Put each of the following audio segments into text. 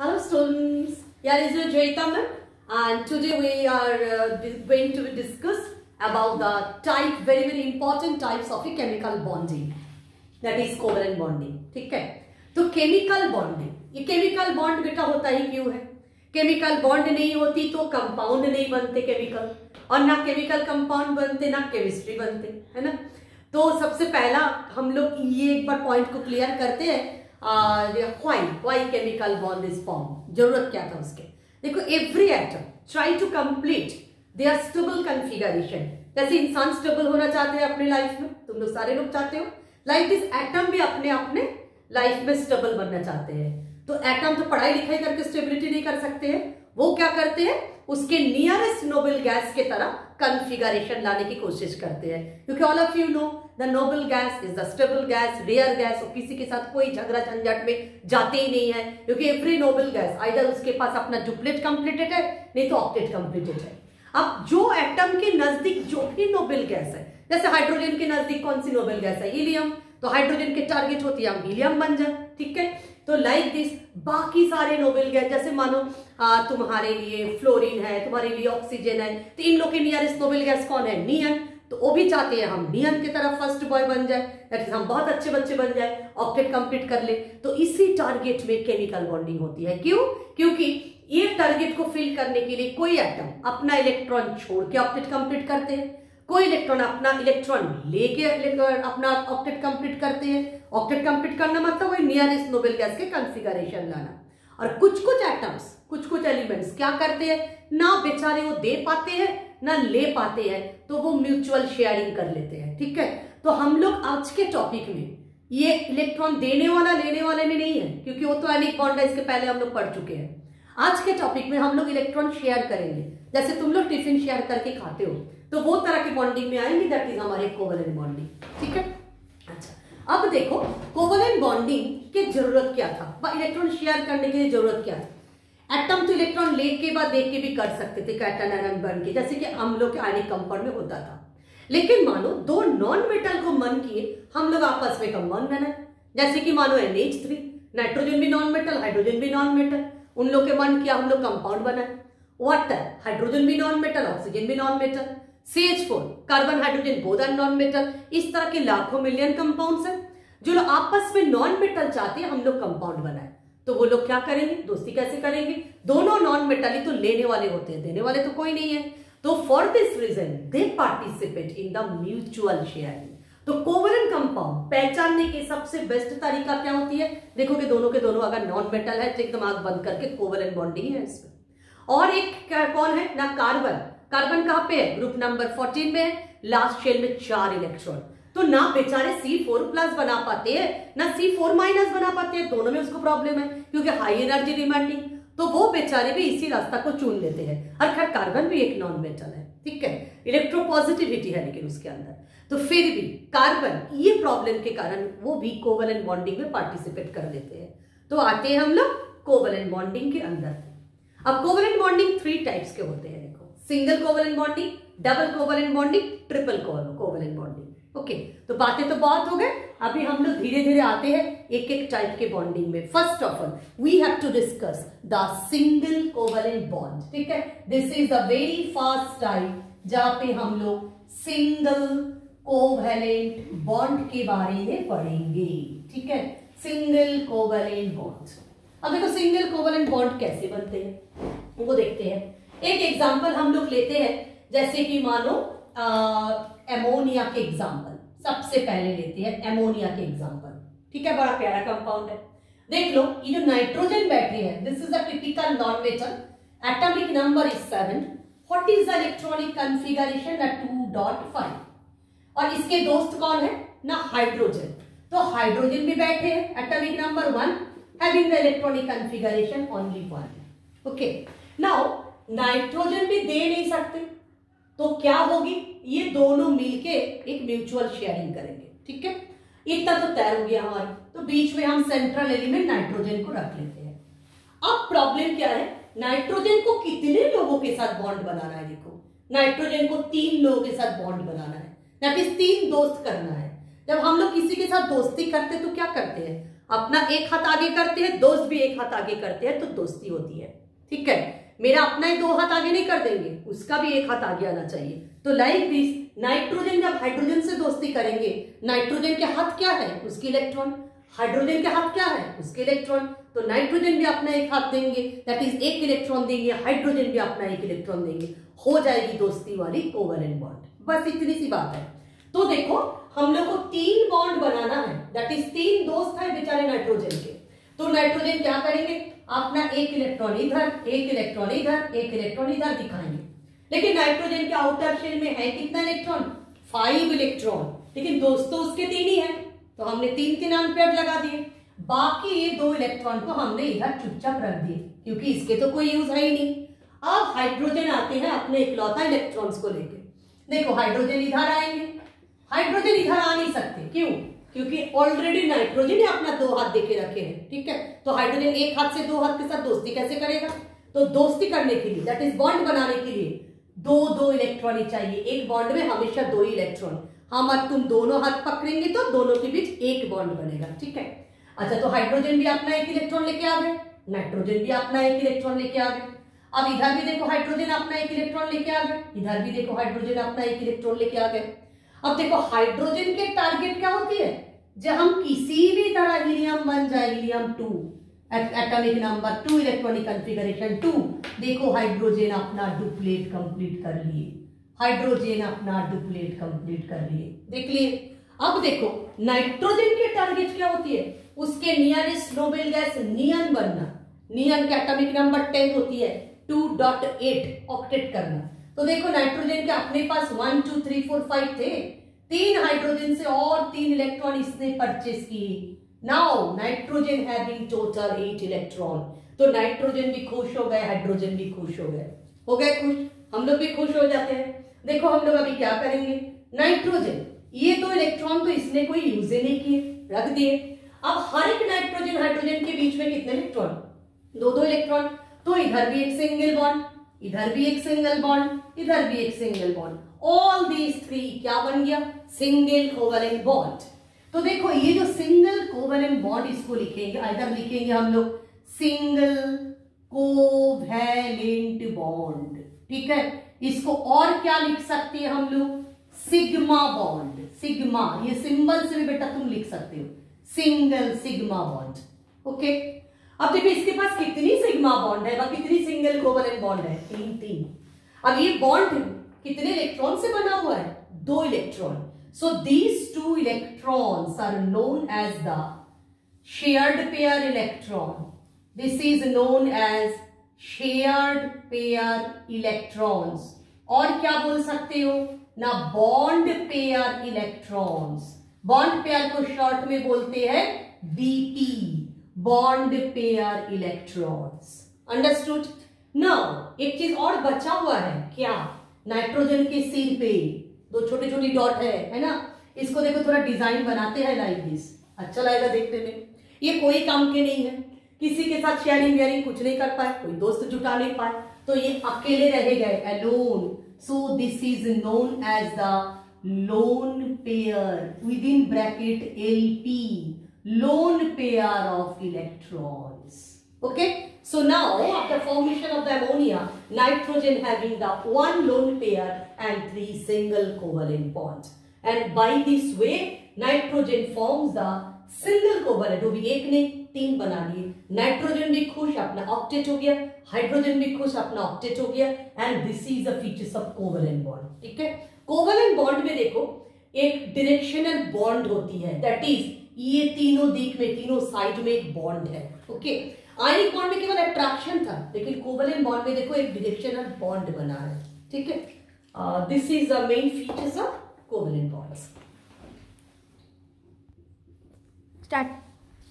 Hello students, here is your Jaitaman and today we are uh, going to discuss about the type, very very important types of a chemical bonding that is covalent bonding. ठीक है तो chemical bonding ये chemical bond बेटा होता ही क्यों है chemical bond नहीं होती तो कंपाउंड नहीं बनते केमिकल और ना केमिकल कंपाउंड बनते ना केमिस्ट्री बनते है ना तो सबसे पहला हम लोग ये एक बार पॉइंट को क्लियर करते हैं why why chemical bond is form ज़रूरत क्या था उसके? देखो every atom try to complete their stable configuration जैसे इंसान स्टेबल होना चाहते हैं अपने लाइफ में, तुम लोग सारे लोग चाहते हो? लाइक दिस एटम भी अपने अपने लाइफ में स्टेबल बनना चाहते हैं। तो एटम तो पढ़ाई लिखाई करके स्टेबिलिटी नहीं कर सकते हैं। वो क्या करते हैं? उसके नियरेस्ट नोबल गैस के तरह कन्फिगरेशन लाने की कोशिश करते हैं। क्योंकि all of you know the noble gas is the stable gas rare gas और किसी के साथ कोई झगड़ा झंझट में जाते ही नहीं है। क्योंकि एवरी नोबल गैस आइडर उसके पास अपना डुप्लेट कंप्लीटेड है, नहीं तो ऑक्टेट कंप्लीटेड है। अब जो एटम के नज़दीक जो भी नोबेल गैस है, जैसे हाइड्रोजन के नज़दीक कौन सी नोबेल गैस है? हीलियम तो हाइड्रोजन के टारगेट होती है हम हीलियम बन जाए, ठीक है? तो लाइक दिस बाकी सारे नोबेल गैस जैसे मानो आ, तुम्हारे लिए फ्लोरीन है तुम्हारे लिए ऑक्सीजन है तो इन लोग के नियरेस्ट नोबेल गैस कौन है? नियन तो वो भी चाहते हैं हम नियन की तरफ़ फ़र्स्ट बॉय बन जाए। दैट इज़ हम बहुत अच्छे बच्चे बन जाए ऑक्टेट कंप्लीट कर ले। तो इसी टारगेट में केमिकल बॉन्डिंग होती है। क्यों? क्योंकि ये टारगेट को फिल करने के लिए कोई एटम अपना इलेक्ट्रॉन छोड़ के ऑक्टेट कंप्लीट करते हैं। कोई इलेक्ट्रॉन अपना इलेक्ट्रॉन लेके अपना ऑक्टेट कंप्लीट करते हैं। ऑक्टेट कंप्लीट करना मतलब वही नियरेस्ट नोबेल गैस के कॉन्फ़िगरेशन लाना। और कुछ कुछ एटम्स कुछ कुछ एलिमेंट्स क्या करते हैं? ना बेचारे वो दे पाते हैं, ना ले पाते हैं तो वो म्यूचुअल शेयरिंग कर लेते हैं, ठीक है? तो हम लोग आज के टॉपिक में ये इलेक्ट्रॉन देने वाला, लेने वाले में नहीं है, क्योंकि वो तो एनिक बॉन्ड है, इसके पहले हम लोग पढ़ चुके हैं। आज के टॉपिक में हम लोग इलेक्ट्रॉन शेयर करेंगे। जैसे तुम लोग टिफ़िन शेयर करके खाते हो तो वो तरह की बॉन्डिंग में आएँगे दैट इज़ हमारे कोवलेंट बॉन्डिंग ठीक है? अच्छा अब देखो कोवलेंट बॉन्डिंग की ज़रूरत क्या था? इलेक्ट्रॉन शेयर करने के ज़रूरत क्या था? एटम तो इलेक्ट्रॉन लेके बाद देख के भी कर सकते थे कैटन आयन बन के, जैसे कि हम लोग के आयनिक कंपाउंड में होता था। लेकिन मानो, दो नॉन मेटल को मन किए, हम लोग आपस में कंपाउंड बनाए। जैसे कि मानो एन एच थ्री नाइट्रोजन भी नॉन मेटल हाइड्रोजन भी नॉन मेटल उन लोग के मन किया, हम लोग कंपाउंड बनाए। वाटर हाइड्रोजन भी नॉन मेटल ऑक्सीजन भी non metal C H four carbon hydrogen both non metal इस तरह के लाखों मिलियन कंपाउंड्स हैं, जो लोग आपस में नॉन मेटल चाहते हैं, हम लोग कंपाउंड बनाए। तो वो लोग क्या करेंगे? दोस्ती कैसे करेंगे? दोनों नॉन मेटल ही तो लेने वाले होते हैं, देने वाले तो कोई नहीं है। तो for this reason they participate in the mutual sharing तो कोवलेंट कंपाउंड पहचानने के सबसे बेस्ट तरीका क्या होती है? देखो कि दोनों के दोनों अगर नॉन मेटल है तो एकदम आग बंद करके कोवलेंट बॉन्डिंग है इसमें। और एक कौन है? ना कार्बन कार्बन कहाँ पे है? ग्रुप नंबर 14 में लास्ट शेल में चार इलेक्ट्रॉन तो ना बेचारे सी फोर प्लस बना पाते हैं, ना सी फोर माइनस बना पाते हैं, दोनों में उसको प्रॉब्लम है, क्योंकि हाई एनर्जी डिमांडिंग तो वो बेचारे भी इसी रास्ता को चुन लेते हैं। और खैर कार्बन भी एक नॉन मेटल है, ठीक है? इलेक्ट्रोपॉजिटिविटी है लेकिन उसके अंदर। तो फिर भी कार्बन ये प्रॉब्लम के कारण वो भी कोवलेंट बॉन्डिंग में पार्टिसिपेट कर लेते हैं। तो आते हैं हम लोग कोवलेंट बॉन्डिंग के अंदर। अब कोवलेंट बॉन्डिंग थ्री टाइप्स के होते हैं। Single covalent bonding, double covalent bonding, triple covalent bonding. Okay तो बातें तो बहुत हो गए, अभी हम लोग धीरे धीरे आते हैं एक एक टाइप के बॉन्डिंग में। First of all we have to discuss the single covalent bond ठीक है? This is the very first type जहाँ पे हम लोग सिंगल कोवेलेंट बॉन्ड के बारे में पढ़ेंगे, ठीक है? सिंगल कोवलेंट बॉन्ड अब देखो सिंगल कोवलेंट बॉन्ड कैसे बनते हैं? वो देखते हैं। एक एग्जांपल हम लोग लेते हैं, जैसे कि मानो एमोनिया के एग्जांपल सबसे पहले लेते हैं एमोनिया के एग्जांपल ठीक है, बड़ा प्यारा कंपाउंड है। देख लो, ये जो नाइट्रोजन बैटरी है this is a typical non metal atomic number is seven what is the electronic configuration at 2.5 और इसके दोस्त कौन है? ना हाइड्रोजन तो हाइड्रोजन भी बैठे हैं atomic number one having the electronic configuration only one okay now nitrogen भी दे नहीं सकते। तो क्या होगी? ये दोनों मिलके एक म्यूचुअल शेयरिंग करेंगे, ठीक है? इतना तो तय हो गया हमारा तो बीच में हम सेंट्रल एलिमेंट नाइट्रोजन को रख लेते हैं। अब प्रॉब्लम क्या है? नाइट्रोजन को कितने लोगों के साथ बॉन्ड बनाना है देखो? नाइट्रोजन को तीन लोगों के साथ बॉन्ड बनाना है। दैट इज़ तीन दोस्त करना है। जब हम लोग किसी के साथ दोस्ती करते तो क्या करते हैं? अपना एक हाथ आगे करते हैं, दोस्त भी एक हाथ आगे करते हैं तो दोस्ती होती है, ठीक है? मेरा अपना ही दो हाथ आगे नहीं कर देंगे, उसका भी एक हाथ आगे आना चाहिए। तो लाइक दिस नाइट्रोजन जब हाइड्रोजन से दोस्ती करेंगे नाइट्रोजन के हाथ क्या है? उसके इलेक्ट्रॉन हाइड्रोजन के हाथ क्या है? उसके इलेक्ट्रॉन तो नाइट्रोजन भी अपना एक हाथ देंगे दैट इज़ एक इलेक्ट्रॉन देंगे हाइड्रोजन भी अपना एक इलेक्ट्रॉन देंगे। हो जाएगी दोस्ती वाली कोवलेंट बॉन्ड बस इतनी सी बात है। तो देखो, हम लोग को तीन बॉन्ड बनाना है। दैट इज़ तीन दोस्त है बेचारे नाइट्रोजन के। तो नाइट्रोजन क्या करेंगे? अपना एक इलेक्ट्रॉन इधर, एक इलेक्ट्रॉन इधर, एक इलेक्ट्रॉन इधर दिखाएँगे। लेकिन नाइट्रोजन के आउटर शेल में है कितना इलेक्ट्रॉन फाइव इलेक्ट्रॉन लेकिन दोस्तों, उसके तीन ही है। तो हमने तीन तीन अनपेयर लगा दिए। बाकी ये दो इलेक्ट्रॉन को हमने इधर चुपचाप रख दिए, क्योंकि इसके तो कोई यूज़ है ही नहीं। अब हाइड्रोजन आते हैं अपने इकलौता इलेक्ट्रॉन्स को लेके। देखो हाइड्रोजन इधर आएँगे। हाइड्रोजन इधर आ नहीं सकते। क्यों? क्योंकि ऑलरेडी नाइट्रोजन ने अपना दो हाथ देके रखे हैं, ठीक है? तो हाइड्रोजन एक हाथ से दो हाथ के साथ दोस्ती कैसे करेगा? तो दोस्ती करने के लिए दैट इज़ बॉन्ड बनाने के लिए, दो दो इलेक्ट्रॉन ही चाहिए। एक बॉन्ड में हमेशा दो ही इलेक्ट्रॉन हम अब तुम दोनों हाथ पकड़ेंगे तो दोनों के बीच एक बॉन्ड बनेगा, ठीक है? अच्छा तो हाइड्रोजन भी अपना एक इलेक्ट्रॉन लेके आ गए नाइट्रोजन भी अपना एक इलेक्ट्रॉन लेके आ गए। अब इधर भी देखो हाइड्रोजन अपना एक इलेक्ट्रॉन लेके आ गए, इधर भी देखो हाइड्रोजन अपना एक इलेक्ट्रॉन लेके आ गए। अब देखो हाइड्रोजन के टारगेट क्या होती है? जब हम किसी भी तरह हीलियम बन जाए helium two atomic number two electronic configuration two देखो हाइड्रोजन अपना डुप्लेट कंप्लीट कर लिए। हाइड्रोजन अपना डुप्लेट कंप्लीट कर लिए। देख लिए? अब देखो नाइट्रोजन के टारगेट क्या होती है? उसके नियरेस्ट नोबेल गैस नियन बनना। नियन के एटॉमिक नंबर टेन होती है। टू डॉट एट ऑक्टेट करना। तो देखो नाइट्रोजन के अपने पास one two three four five थे। तीन हाइड्रोजन से और तीन इलेक्ट्रॉन इसने परचेस किए now nitrogen having total eight electron तो नाइट्रोजन भी खुश हो गए हाइड्रोजन भी खुश हो गए। हो गए खुश? हम लोग भी खुश हो जाते हैं। देखो, हम लोग अभी क्या करेंगे? नाइट्रोजन ये दो इलेक्ट्रॉन तो इसने कोई यूज़ नहीं किए, रख दिए। अब हर एक नाइट्रोजन हाइड्रोजन के बीच में कितने इलेक्ट्रॉन दो दो इलेक्ट्रॉन तो इधर भी एक सिंगल बॉन्ड इधर भी एक सिंगल बॉन्ड इधर भी एक single bond all these three क्या बन गया? सिंगल कोवलेंट बॉन्ड तो देखो, ये जो सिंगल कोवलेंट बॉन्ड इसको लिखेंगे, इधर लिखेंगे हम लोग सिंगल कोवेलेंट बॉन्ड ठीक है? इसको और क्या लिख सकते हैं हम लोग? सिग्मा बॉन्ड सिग्मा ये सिंबल से भी बेटा तुम लिख सकते हो. सिंगल सिग्मा बॉन्ड ओके अब देखिए इसके पास कितनी सिग्मा बॉन्ड है कितनी सिंगल कोवलेंट बॉन्ड है? तीन तीन। अब ये बॉन्ड कितने इलेक्ट्रॉन से बना हुआ है? दो electron so these two electrons are known as the shared pair electron this is known as shared pair electrons और क्या बोल सकते हो? ना bond pair electrons bond pair को शॉर्ट में बोलते हैं BP bond pair electrons understood now एक चीज़ और बचा हुआ है, क्या? नाइट्रोजन के सिर पे। दो छोटी छोटी डॉट है है ना? इसको देखो, थोड़ा डिज़ाइन बनाते हैं लाइक दिस अच्छा लगेगा देखने में। ये कोई काम के नहीं है। किसी के साथ शेयरिंग वेयरिंग कुछ नहीं कर पाए, कोई दोस्त जुटा नहीं पाए। तो ये अकेले रह गए alone so this is known as the lone pair with in bracket L P lone pair of electrons okay So now after formation of the ammonia, nitrogen having the one lone pair and three single covalent bonds. And by this way, nitrogen forms the single covalent. वो भी एक ने तीन बना लिए nitrogen भी खुश अपना ऑक्टेट हो गया हाइड्रोजन भी खुश अपना ऑक्टेट हो गया and this is the features of covalent bond ठीक है कोवलेंट बॉन्ड में देखो एक डायरेक्शनल बॉन्ड होती है दैट इज़ ये तीनों दिख में तीनों साइड में एक बॉन्ड है ओके? आयनिक बॉन्ड में केवल अट्रैक्शन था लेकिन कोवलेंट बॉन्ड में देखो एक डायरेक्शनल बॉन्ड बना है ठीक है? This is the main features of covalent bonds start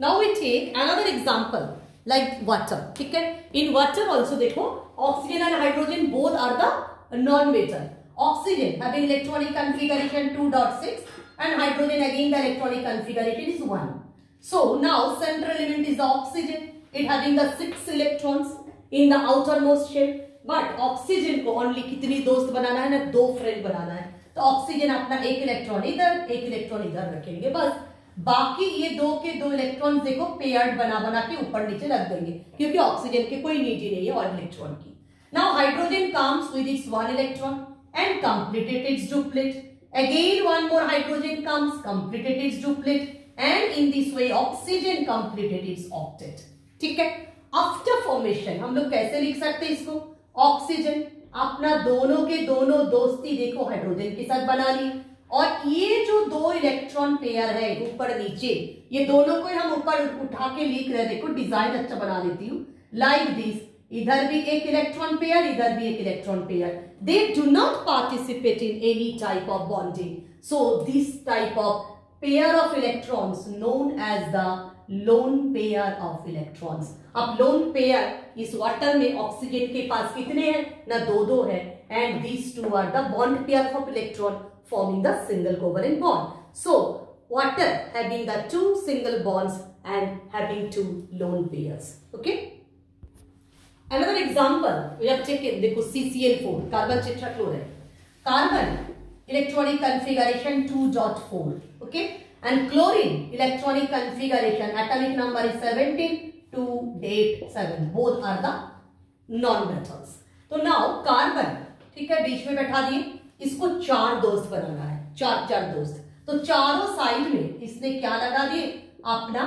now we take another example like water ठीक है? इन वाटर आल्सो देखो oxygen and hydrogen both are the non metal oxygen having electronic configuration 2.6 and hydrogen, again, the electronic configuration is 1 so, now, central element is the oxygen. It having the six electrons in the outermost shell. But oxygen को only कितनी दोस्त बनाना है ना, दो friend बनाना है। तो oxygen अपना एक इलेक्ट्रॉन इधर, एक इलेक्ट्रॉन इधर रखेंगे। बस, बाकी ये दो के दो इलेक्ट्रॉन देखो पेयर्ड बना बना के ऊपर नीचे रख देंगे। क्योंकि ऑक्सीजन के कोई नीड ही नहीं है और इलेक्ट्रॉन की। Now hydrogen comes with its one electron and completed its duplet again one more hydrogen comes completed its duplet and in this way oxygen completed its octet ठीक है? आफ्टर फॉर्मेशन हम लोग कैसे लिख सकते हैं इसको? ऑक्सीजन अपना दोनों के दोनों दोस्ती देखो हाइड्रोजन के साथ बना ली और ये जो दो इलेक्ट्रॉन पेयर है, ऊपर नीचे, ये दोनों को हम ऊपर उठा के लिख रहे देखो डिज़ाइन अच्छा बना देती हूँ। लाइक दिस इधर भी एक इलेक्ट्रॉन पेयर इधर भी एक electron pair they do not participate in any type of bonding so this type of pair of electrons known as the lone pair of electrons अब लोन पेयर इस water में oxygen के पास कितने हैं ना दो दो है and these two are the bond pair of electron forming the single covalent bond. So, water having the two single bonds and having two lone pairs. Okay. Another example, we have taken देखो CCl4, carbon tetrachloride. Carbon electronic configuration 2.4. Okay. And chlorine electronic configuration atomic number is 17, 2, 8, 7. Both are the non-metals. तो now carbon ठीक है बीच में बैठा दिए इसको चार दोस्त बनाना है चार चार दोस्त तो चारों साइड में इसने क्या लगा दिए अपना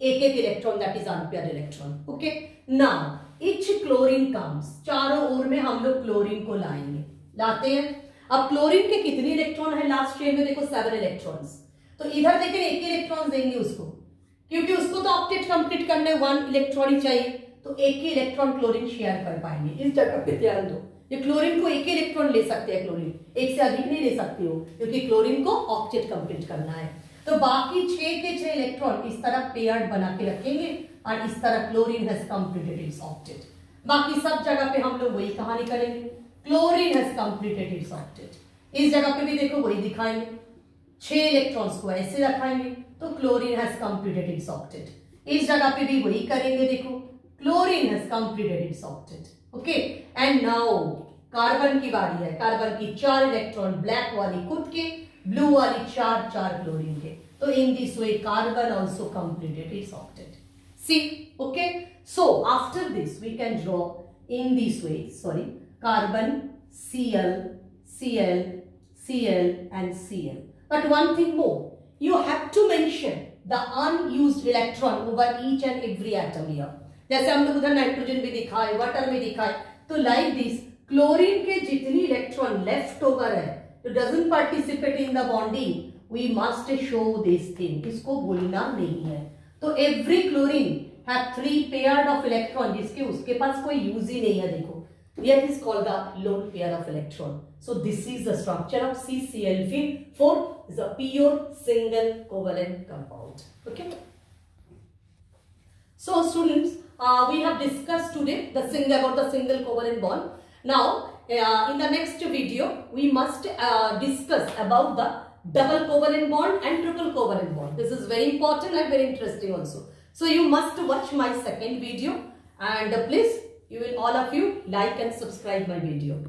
एक एक electron that is unpair electron okay now each chlorine comes चारों ओर में हम लोग क्लोरीन को लाएँगे। लाते हैं। अब क्लोरीन के कितने इलेक्ट्रॉन है लास्ट चेन में? देखो सेवन इलेक्ट्रॉन्स तो इधर देखें, एक ही इलेक्ट्रॉन देंगे उसको। क्योंकि उसको तो ऑप्टेट कंप्लीट करने वन इलेक्ट्रॉन ही चाहिए। तो एक ही इलेक्ट्रॉन क्लोरीन शेयर कर पाएँगे। इस जगह पे ध्यान दो। ये क्लोरीन को एक ही इलेक्ट्रॉन ले सकते हैं क्लोरीन एक से अधिक नहीं ले सकते हो, क्योंकि क्लोरीन को ऑक्टेट कंप्लीट करना है। तो बाकी छह के छह इलेक्ट्रॉन इस तरह पेयर्ड बना के रखेंगे और इस तरह chlorine has completed its octet बाकी सब जगह पे हम लोग वही कहानी करेंगे। Chlorine has completed its octet इस जगह पे भी देखो वही दिखाएँगे। छह इलेक्ट्रॉन्स को ऐसे रखाएँगे तो chlorine has completed its octet इस जगह पे भी वही करेंगे देखो। Chlorine has completed its octet okay and now carbon की बारी है। कार्बन की चार इलेक्ट्रॉन ब्लैक वाली खुद के ब्लू वाली चार चार क्लोरीन के। तो in this way carbon also completed its octet see okay so after this we can draw in this way, sorry, carbon, cl cl cl, and cl. But one thing more, you have to mention the unused electron over each and every atom here. जैसे हम लोग उधर nitrogen भी दिखाए water में दिखाए तो like this chlorine के जितनी इलेक्ट्रॉन लेफ़्ट ओवर है तो doesn't participate in the bonding we must show this thing इसको बोलना नहीं है? तो एवरी क्लोरिन है थ्री पेयर ऑफ़ इलेक्ट्रॉन जिसके उसके पास कोई यूज़ ही नहीं है, देखो। Yet called the lone pair of electron so this is the structure of C C L fee four is a pure single covalent compound okay so student we have discuss today the single और the single covalent bond now uh, in the next video, we must uh, discuss about the double covalent bond and triple covalent bond. This is very important and very interesting also. So you must watch my second video and please you will all of you like and subscribe my video.